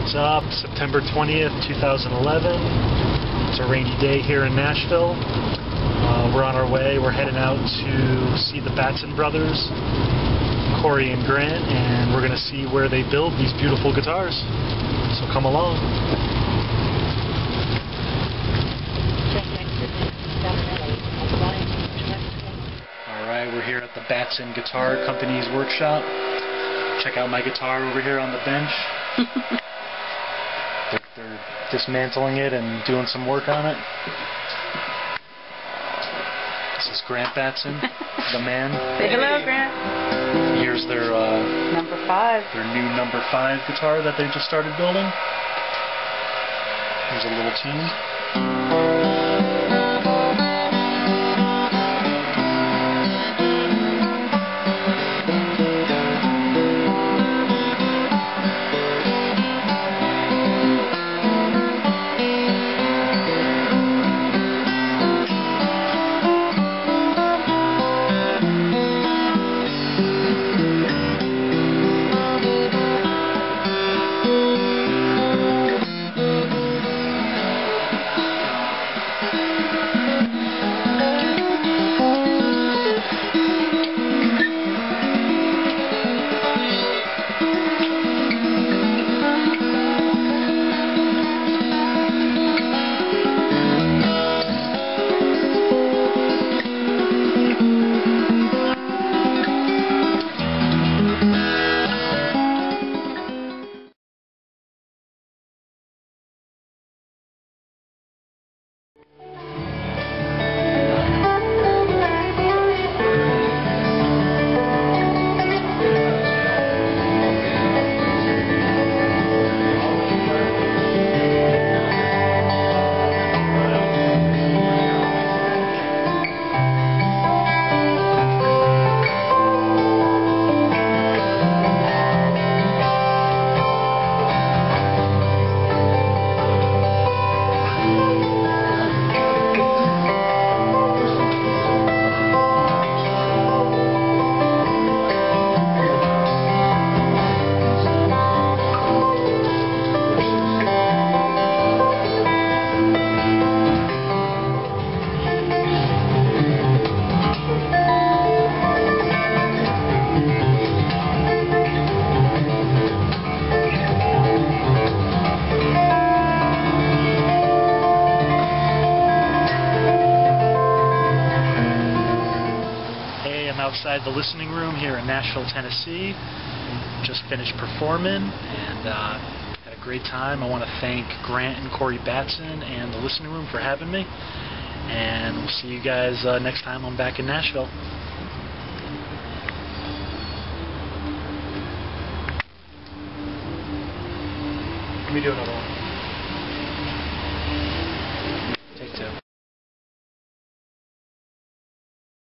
What's up? September 20th, 2011. It's a rainy day here in Nashville. Uh, we're on our way. We're heading out to see the Batson brothers, Corey and Grant, and we're going to see where they build these beautiful guitars. So come along. All right, we're here at the Batson Guitar Company's workshop. Check out my guitar over here on the bench. they're, dismantling it and doing some work on it. This is Grant Batson, the man. Say hello, Grant. Here's their uh, Number five. their new number five guitar that they just started building. Here's a little tune. Outside the listening room here in Nashville, Tennessee. Just finished performing and uh, had a great time. I want to thank Grant and Corey Batson and the listening room for having me. And we'll see you guys uh, next time I'm back in Nashville. Let me do another one.